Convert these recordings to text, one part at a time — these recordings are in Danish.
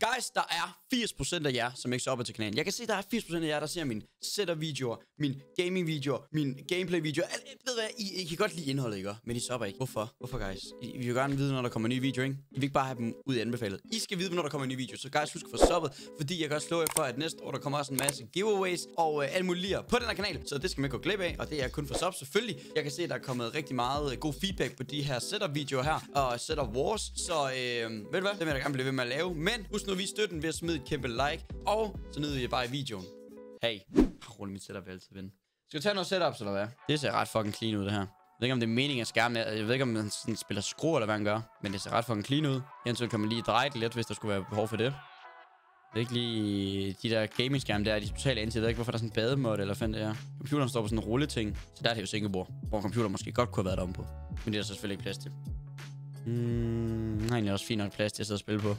Guys, der er 80% af jer, som ikke så op til kanalen. Jeg kan se, der er 80% af jer, der ser min setup-videoer, min gaming-videoer, min gameplay-videoer. Jeg ved hvad, I, I, kan godt lide indholdet, ikke? Men I stopper ikke. Hvorfor? Hvorfor, guys? I, I vil jo gerne vide, når der kommer en ny video, ikke? I vil ikke bare have dem ud i anbefalet. I skal vide, når der kommer en ny video. Så guys, husk at få stoppet, fordi jeg kan også slå jer for, at næste år, der kommer også en masse giveaways og øh, alt muligt på den her kanal. Så det skal man ikke gå glip af, og det er kun for sub selvfølgelig. Jeg kan se, at der er kommet rigtig meget øh, god feedback på de her setup-videoer her, og setup wars. Så øh, ved du hvad? Det vil jeg gerne blive ved med at lave. Men husk nu at vise støtten ved at smide et kæmpe like, og så nyder vi bare i videoen. Hey, rulle mit setup altid ven. Skal vi tage noget setups, eller hvad? Det ser ret fucking clean ud, det her. Jeg ved ikke, om det er meningen at skærmen Jeg ved ikke, om man sådan spiller skru, eller hvad man gør. Men det ser ret fucking clean ud. Eventuelt kan man lige dreje det lidt, hvis der skulle være behov for det. Det er ikke lige de der gaming-skærme der, de er totalt anti. Jeg ved ikke, hvorfor der er sådan en bademod eller fandt det her. Computeren står på sådan en rulleting. Så der er det jo Singapore, hvor computer måske godt kunne have været om på. Men det er der så selvfølgelig ikke plads til. Mm, nej, det er også fint nok plads til at sidde og spille på.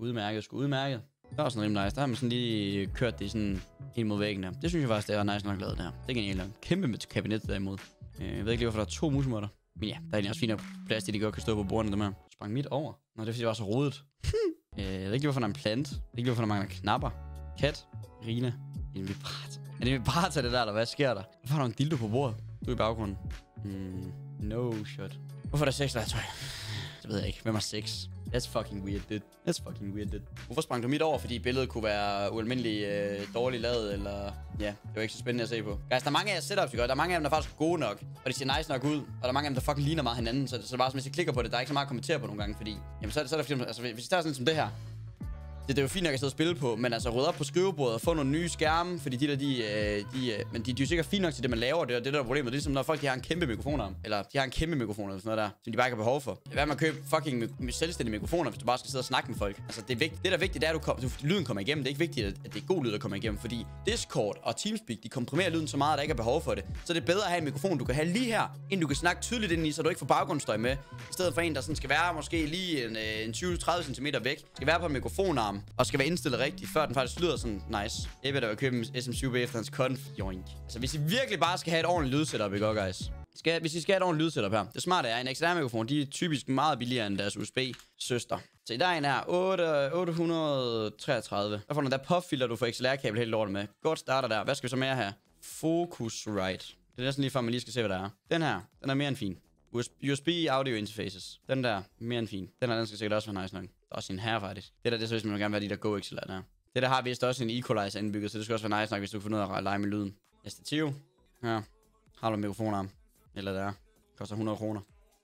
Skudmærket, skudmærket. Det er også sådan rimelig nice. Der har man sådan lige kørt det sådan helt mod væggen der. Det synes jeg faktisk, det er nice nok lavet der. Det er genialt. Kæmpe med kabinet derimod. Øh, jeg ved ikke lige, hvorfor der er to musmutter. Men ja, der er egentlig også fint nok plads til, de godt kan stå på bordene dem her. Sprang midt over. Nå, det er fordi, det var så rodet. øh, jeg ved ikke lige, hvorfor der er en plant. Jeg ved ikke lige, hvorfor der mangler knapper. Kat. Rina. En vibrator. Er det en vibrator, det der, eller hvad sker der? Hvorfor har du en dildo på bordet? Du er i baggrunden. Mm, no shot. Hvorfor er der seks legetøj? Det ved jeg ikke. Hvem har seks? That's fucking weird, dude. That's fucking weird, dude. Hvorfor sprang du midt over? Fordi billedet kunne være ualmindeligt øh, dårligt lavet, eller... Ja, det var ikke så spændende at se på. Guys, der er mange af jeres setups, Der er mange af dem, der er faktisk gode nok, og de ser nice nok ud. Og der er mange af dem, der fucking ligner meget hinanden. Så, så det er bare, som hvis jeg klikker på det, der er ikke så meget at kommentere på nogle gange, fordi... Jamen, så er det, så er det altså, hvis I tager sådan som det her, det, det er jo fint nok at sidde og spille på, men altså rydde op på skrivebordet og få nogle nye skærme, fordi de der, de, øh, de, øh, men de, de er jo sikkert fint nok til det, man laver, det er det, der er problemet. Det er ligesom, når folk de har en kæmpe mikrofon eller de har en kæmpe mikrofon eller sådan noget der, som de bare ikke har behov for. Hvad med at købe fucking selvstændige mikrofoner, hvis du bare skal sidde og snakke med folk? Altså, det, er vigtigt. det der er vigtigt, det er, at du kom, du, lyden kommer igennem. Det er ikke vigtigt, at, at det er god lyd, der kommer igennem, fordi Discord og Teamspeak, de komprimerer lyden så meget, at der ikke er behov for det. Så det er bedre at have en mikrofon, du kan have lige her, end du kan snakke tydeligt ind i, så du ikke får baggrundsstøj med. I stedet for en, der sådan skal være måske lige en, øh, en 20-30 cm væk, skal være på en mikrofonarm og skal være indstillet rigtigt, før den faktisk lyder sådan nice. Jeg vil da købe en SM7B efter hans conf. Joink. Altså, hvis I virkelig bare skal have et ordentligt lydsetup, ikke guys? Skal, hvis I skal have et ordentligt lydsetup her. Det smarte er, en XLR-mikrofon, de er typisk meget billigere end deres USB-søster. Så der er en her, 8, 833. Der får den der puff-filter, du får XLR-kabel helt lortet med. Godt starter der. Hvad skal vi så mere have? Focusrite. Det er næsten lige før, man lige skal se, hvad der er. Den her, den er mere end fin. USB audio interfaces. Den der, mere end fin. Den her, den skal sikkert også være nice nok. Der er også en her faktisk. Det der, det er så, hvis man vil gerne de der Go der. Det der har vist også en equalizer indbygget, så det skal også være nice nok, hvis du kan finde ud af at lege med lyden. Stativ. Ja. Har du en mikrofonarm? Eller der. Koster 100 kroner.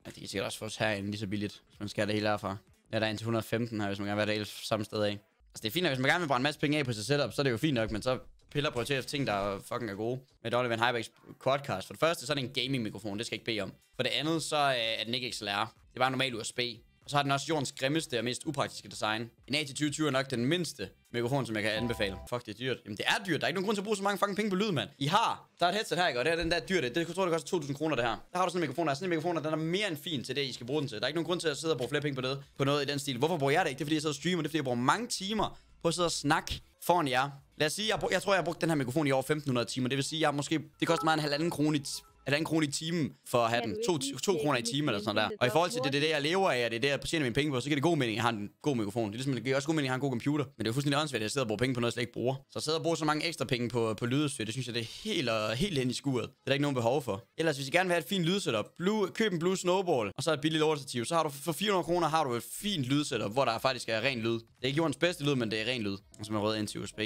Ja, det kan sikkert også fås herinde lige så billigt, hvis man skal det hele herfra. Ja, der er en til 115 her, hvis man gerne vil have det hele samme sted af. Altså, det er fint nok, hvis man gerne vil brænde en masse penge af på sit setup, så er det jo fint nok, men så piller på til ting, der fucking er gode. Med Dolly Van Hybex Quadcast. For det første, så er det en gaming-mikrofon, det skal jeg ikke bede om. For det andet, så øh, er den ikke XLR. Det er bare normal USB. Og så har den også jordens grimmeste og mest upraktiske design. En AT2020 er nok den mindste mikrofon, som jeg kan anbefale. Fuck, det er dyrt. Jamen, det er dyrt. Der er ikke nogen grund til at bruge så mange fucking penge på lyd, mand. I har. Der er et headset her, ikke? Og det er den der dyrt. Det, det tror jeg, det koster 2.000 kroner, det her. Der har du sådan en mikrofon. Der er sådan en mikrofon, der er mere end fin til det, I skal bruge den til. Der er ikke nogen grund til at sidde og bruge flere penge på det. På noget i den stil. Hvorfor bruger jeg det ikke? Det er, fordi jeg sidder og streamer. Det er, fordi jeg bruger mange timer på at sidde og snakke foran jer. Lad os sige, jeg, jeg tror, jeg har brugt den her mikrofon i over 1.500 timer. Det vil sige, jeg måske, det koster mig en halvanden krone i halvanden krone i timen for at have den. To, to kroner i timen eller sådan der. Og i forhold til det, det er det, jeg lever af, og det er det, jeg tjener mine penge på, så giver det god mening, at jeg har en god mikrofon. Det er ligesom, det giver også god mening, at jeg har en god computer. Men det er jo fuldstændig åndssvagt, at jeg sidder og bruger penge på noget, jeg slet ikke bruger. Så at sidde og bruge så mange ekstra penge på, på lydudstyr, det synes jeg, det er helt, og, helt hen i skuret. Det er der ikke nogen behov for. Ellers, hvis I gerne vil have et fint lydsetup, Blue, køb en Blue Snowball, og så et billigt lortestativ, så har du for 400 kroner har du et fint lydsetup, hvor der faktisk er ren lyd. Det er ikke jordens bedste lyd, men det er ren lyd. Og som er rød ind til USB.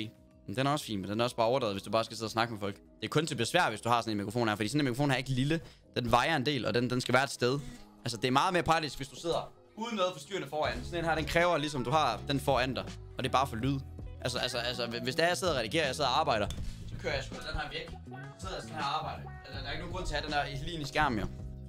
Men den er også fin, men den er også bare overdrevet, hvis du bare skal sidde og snakke med folk. Det er kun til besvær, hvis du har sådan en mikrofon her, fordi sådan en mikrofon her er ikke lille. Den vejer en del, og den, den skal være et sted. Altså, det er meget mere praktisk, hvis du sidder uden noget forstyrrende foran. Sådan en her, den kræver ligesom, du har den foran dig, og det er bare for lyd. Altså, altså, altså, hvis det er, jeg sidder og redigerer, jeg sidder og arbejder, så kører jeg sgu den her væk. Så sidder jeg sådan her og arbejder. Altså, der er ikke nogen grund til at have den der lige i skærmen, jo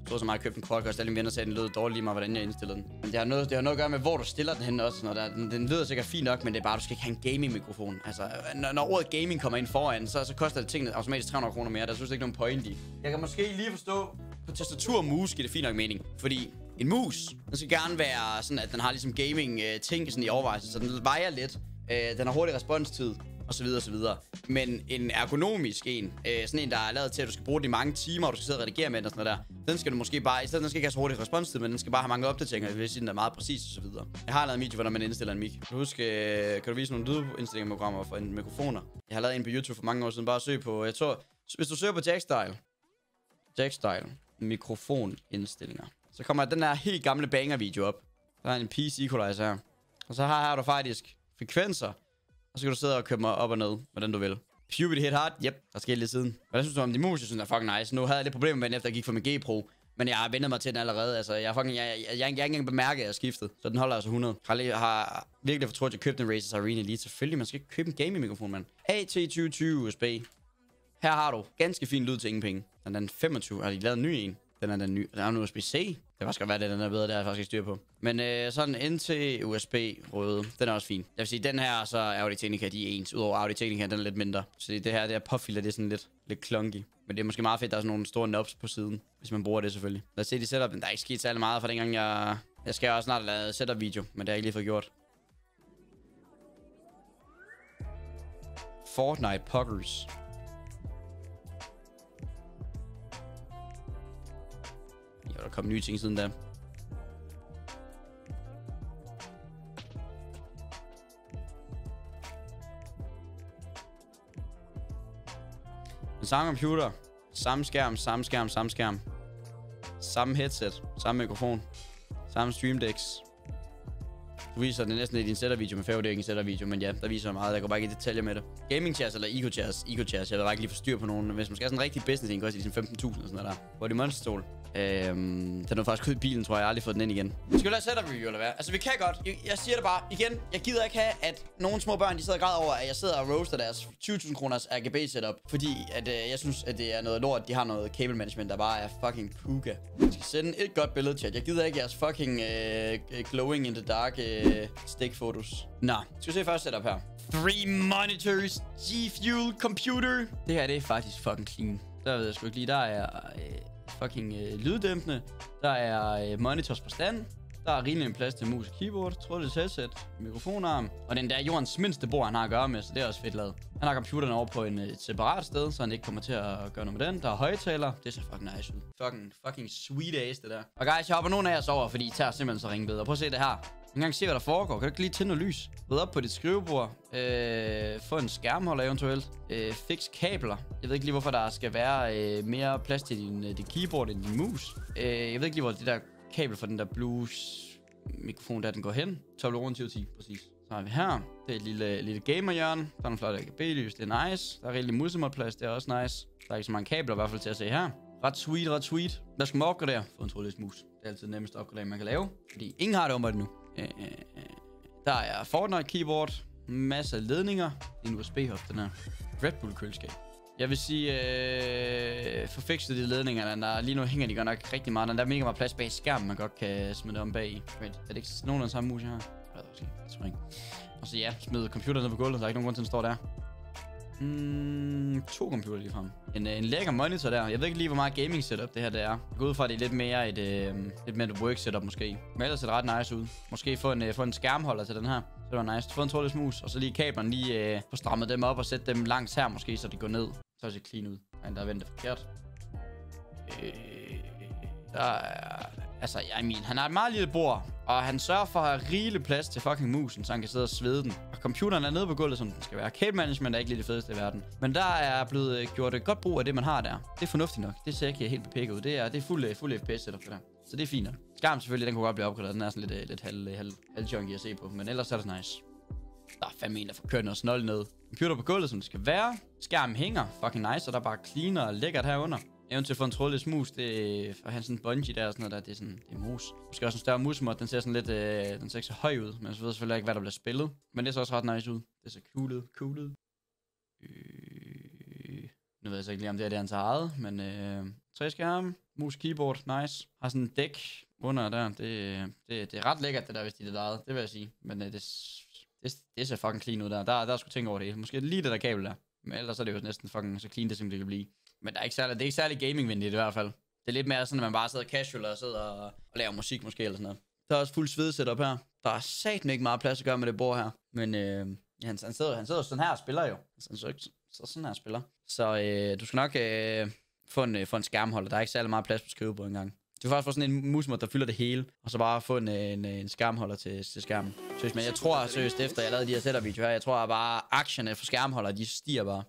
så meget, at købte en podcast, alle mine venner sagde, at den lød dårligt lige meget, hvordan jeg indstillede den. Men det har noget, det har noget at gøre med, hvor du stiller den hen også. Når der, den, den lyder sikkert fint nok, men det er bare, du skal ikke have en gaming-mikrofon. Altså, når, når, ordet gaming kommer ind foran, så, så koster det tingene automatisk 300 kroner mere. Der synes jeg ikke nogen point i. Jeg kan måske lige forstå, på tastatur og mus giver det fint nok mening. Fordi en mus, den skal gerne være sådan, at den har ligesom gaming-ting øh, sådan i overvejelse, så den vejer lidt. Øh, den har hurtig responstid og så videre, og så videre. Men en ergonomisk en, øh, sådan en, der er lavet til, at du skal bruge det i mange timer, og du skal sidde og redigere med den og sådan noget der, den skal du måske bare, i stedet den skal ikke have så hurtig responstid, men den skal bare have mange opdateringer, hvis den er meget præcis og så videre. Jeg har lavet en video, hvordan man indstiller en mic. Kan du huske, øh, kan du vise nogle lydindstillingsprogrammer for en mikrofoner? Jeg har lavet en på YouTube for mange år siden, bare søg på, jeg tror, hvis du søger på Jackstyle, Jackstyle, mikrofonindstillinger, så kommer den her helt gamle banger-video op. Der er en PC equalizer her. Og så har, har du faktisk frekvenser, og så kan du sidde og køre mig op og ned, hvordan du vil. Puberty hit hard, yep, der skete lidt siden. Hvad synes du om de mus? Jeg synes, er fucking nice. Nu havde jeg lidt problemer med den, efter jeg gik for min G Pro. Men jeg har vendt mig til den allerede. Altså, jeg, fucking, jeg, jeg, jeg, jeg, jeg ikke engang bemærket, at jeg har skiftet. Så den holder altså 100. Jeg har, lige, har virkelig fortrudt, at jeg købte en Razer Arena Elite. Selvfølgelig, man skal ikke købe en gaming-mikrofon, mand. AT2020 USB. Her har du ganske fin lyd til ingen penge. Den er 25. Har de lavet en ny en? Den er den nye. Der er en USB-C. Det var skal være det, den er bedre. Det har jeg faktisk ikke styr på. Men øh, sådan ind til USB røde, den er også fin. Jeg vil sige, den her, så er Audi Technica, de er ens. Udover Audi Technica, den er lidt mindre. Så det her, det her påfilter, det er sådan lidt, lidt klunky. Men det er måske meget fedt, der er sådan nogle store knobs på siden, hvis man bruger det selvfølgelig. Lad os se de setup. Der er ikke sket særlig meget, for dengang jeg... Jeg skal også snart lave setup video, men det har jeg ikke lige fået gjort. Fortnite Puckers. Der kom nye ting siden da. Den samme computer, samme skærm, samme skærm, samme skærm. Samme headset, samme mikrofon, samme streamdecks. Du viser det næsten i din setup-video med færgedækken setup-video, men ja, der viser meget. Jeg går bare ikke i detaljer med det. Gaming chairs eller eco chairs, eco chairs, jeg vil bare ikke lige få styr på nogen. Hvis man skal have sådan en rigtig business, en koster de sådan 15.000 og sådan noget der. Body monsterstol. Øhm, den er faktisk ud i bilen, tror jeg. Jeg har aldrig fået den ind igen. Skal vi lade sætte review, eller hvad? Altså, vi kan godt. Jeg, jeg siger det bare igen. Jeg gider ikke have, at nogle små børn, de sidder og græder over, at jeg sidder og roaster deres 20.000 kroners RGB setup. Fordi at, øh, jeg synes, at det er noget lort. De har noget cable management, der bare er fucking puka. Jeg skal sende et godt billede, chat. Jeg gider ikke jeres fucking øh, øh glowing in the dark øh, stick fotos. Nå, skal vi se først setup her. Three monitors, G-Fuel computer. Det her, det er faktisk fucking clean. Der ved jeg sgu ikke lige, der er... Øh, fucking øh, lyddæmpende. Der er øh, monitors på stand. Der er rigelig en plads til mus og keyboard, trådløs headset, mikrofonarm. Og den der jordens mindste bord, han har at gøre med, så det er også fedt lavet. Han har computeren over på en, øh, et separat sted, så han ikke kommer til at gøre noget med den. Der er højtaler. Det ser fucking nice ud. Fucking, fucking sweet ass, det der. Og guys, jeg hopper nogen af jer over, fordi I tager simpelthen så ringe bedre. Prøv at se det her. En engang se, hvad der foregår. Kan du ikke lige tænde noget lys? Ved op på dit skrivebord. Øh, få en skærmholder eventuelt. Øh, fix kabler. Jeg ved ikke lige, hvorfor der skal være øh, mere plads til din, øh, din keyboard end din mus. Øh, jeg ved ikke lige, hvor det der kabel for den der blues mikrofon der, den går hen. Toblerone 10, præcis. Så har vi her. Det er et lille, lille gamerhjørne. Der er nogle flotte RGB-lys. Det er nice. Der er rigtig musemodplads. Det er også nice. Der er ikke så mange kabler i hvert fald til at se her. Ret sweet, ret sweet. Hvad skal man opgradere? Få en trådløs mus. Det er altid nemmest opgradering, man kan lave. Fordi ingen har det om nu. Øh, øh, øh. Der er Fortnite keyboard. Masser af ledninger. En USB-hop, den her. Red Bull køleskab. Jeg vil sige, øh, få fikset de ledninger, der lige nu hænger de godt nok rigtig meget. Der er mega meget plads bag skærmen, man godt kan smide om bag i. Wait, er det ikke nogen af den samme mus, jeg har? Jeg tror ikke. Og så ja, smid computeren ned på gulvet, der er ikke nogen grund til, at den står der. Mm, to computer lige frem. En, øh, en lækker monitor der. Jeg ved ikke lige, hvor meget gaming setup det her det er. Jeg går ud fra, at det er lidt mere et, øh, lidt mere et work setup måske. Men ellers ser det ret nice ud. Måske få en, øh, få en skærmholder til den her. Så Det var nice. Få en trådløs mus, og så lige kablerne lige øh, få strammet dem op og sætte dem langs her måske, så de går ned. Så ser det clean ud. Han der er forkert. Øh, der er... Altså, jeg mener, han har et meget lille bord, og han sørger for at have rigelig plads til fucking musen, så han kan sidde og svede den. Og computeren er nede på gulvet, som den skal være. Cable management er ikke lige det fedeste i verden. Men der er blevet øh, gjort et godt brug af det, man har der. Det er fornuftigt nok. Det ser ikke helt bepækket ud. Det er, det er fuld, øh, fuld FPS setup for der. Så det er fint nok. Selvfølgelig, den kunne godt blive opgraderet. Den er sådan lidt, øh, lidt halv, halv, halv junky at se på. Men ellers er det nice. Der er fandme en, der får kørt noget snold ned. Computer på gulvet, som det skal være. Skærmen hænger. Fucking nice, og der er bare cleaner og lækkert herunder. Eventuelt få en trådløs mus, det er for at have sådan en bungee der og sådan noget der, det er sådan, det er mus. Måske også en større musmod, den ser sådan lidt, øh, den ser ikke så høj ud, men så ved jeg selvfølgelig ikke, hvad der bliver spillet. Men det ser også ret nice ud. Det ser cool ud, cool ud. Øh, nu ved jeg så ikke lige, om det er det, han tager eget, men øh, tre skærme, mus, keyboard, nice. Har sådan en dæk under der, det, det, det er ret lækkert det der, hvis de er det eget, det vil jeg sige. Men øh, det, det, det ser fucking clean ud der. Der, der skulle tænke over det. Måske lige det der kabel der. Men ellers er det jo næsten fucking så clean, det simpelthen kan blive. Men der er ikke særlig, det er ikke særlig gamingvenligt i hvert fald. Det er lidt mere sådan, at man bare sidder casual og sidder og, og laver musik måske eller sådan noget. Der er også fuld svedesetup her. Der er satan ikke meget plads at gøre med det bord her. Men øh, Ja, han, han, sidder, han sidder sådan her og spiller jo. Altså, han sidder ikke så sådan her og spiller. Så øh, du skal nok øh, få, en, øh, få en skærmholder. Der er ikke særlig meget plads på skrivebordet engang. Du er faktisk for sådan en musmod, der fylder det hele, og så bare få en, en, en skærmholder til, til skærmen. Seriøst, men jeg tror seriøst, efter jeg lavede de her setup-videoer her, jeg tror at bare, aktierne for skærmholder, de stiger bare.